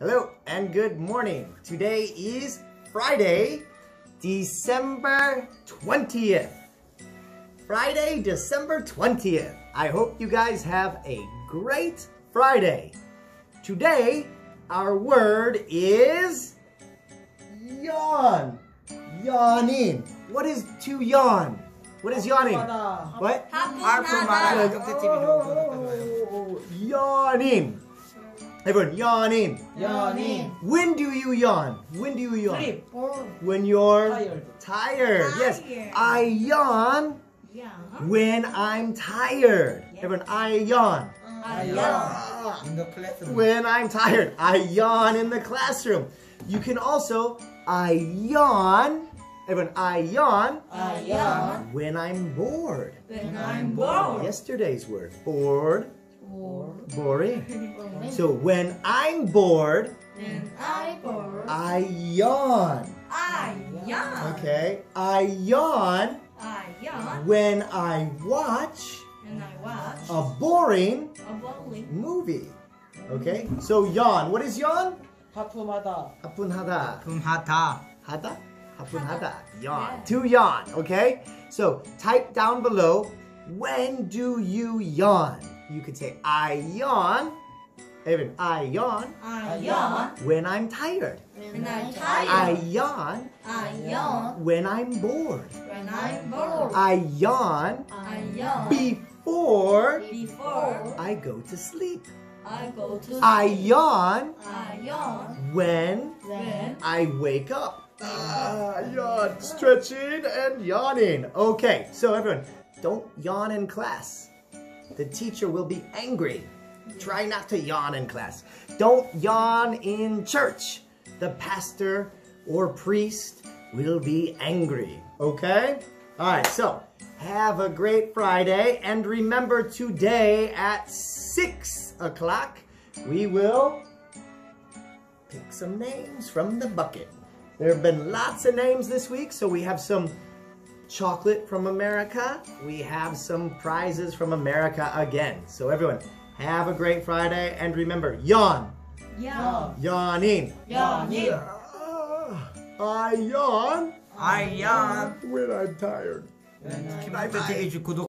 Hello and good morning. Today is Friday, December 20th. Friday, December 20th. I hope you guys have a great Friday. Today, our word is yawn. Yawning. What is to yawn? What is yawning? What? Oh, yawning. Everyone, yawning. 연인. When do you yawn? When do you yawn? Sleep. When you're Tired. tired. Yes. Tired. I yawn Yeah. when I'm tired. Everyone, I yawn. Uh, yeah. In the classroom. When I'm tired, I yawn in the classroom. You can also, I yawn. Everyone, I yawn I yawn. when I'm bored. When I'm bored. Yesterday's word, bored, Or boring. So when I'm bored, when I bored, I yawn. I yawn. Okay, I yawn I yawn when I watch when I watch a boring a bowling. movie. Okay, so yawn. What is yawn? 하품하다. 하푼하다. 품하다 하다? 하푼하다. Yawn. To yawn. Okay, so type down below. When do you yawn? You could say I yawn. Evan, I yawn I yawn when I'm tired. when I'm tired. I yawn I yawn when I'm bored. when I'm bored. I yawn I yawn before before I go to sleep. I go to I yawn I yawn when when I wake up. Ah, yawn, stretching and yawning. Okay, so everyone, don't yawn in class. The teacher will be angry. Try not to yawn in class. Don't yawn in church. The pastor or priest will be angry. Okay? All right, so have a great Friday. And remember, today at 6 o'clock, we will pick some names from the bucket. There have been lots of names this week, so we have some chocolate from America. We have some prizes from America again. So everyone, have a great Friday and remember, yawn. Yawn. Yawning. Yawning. Uh, ah, I yawn. I yawn. When I'm tired. Bye -bye.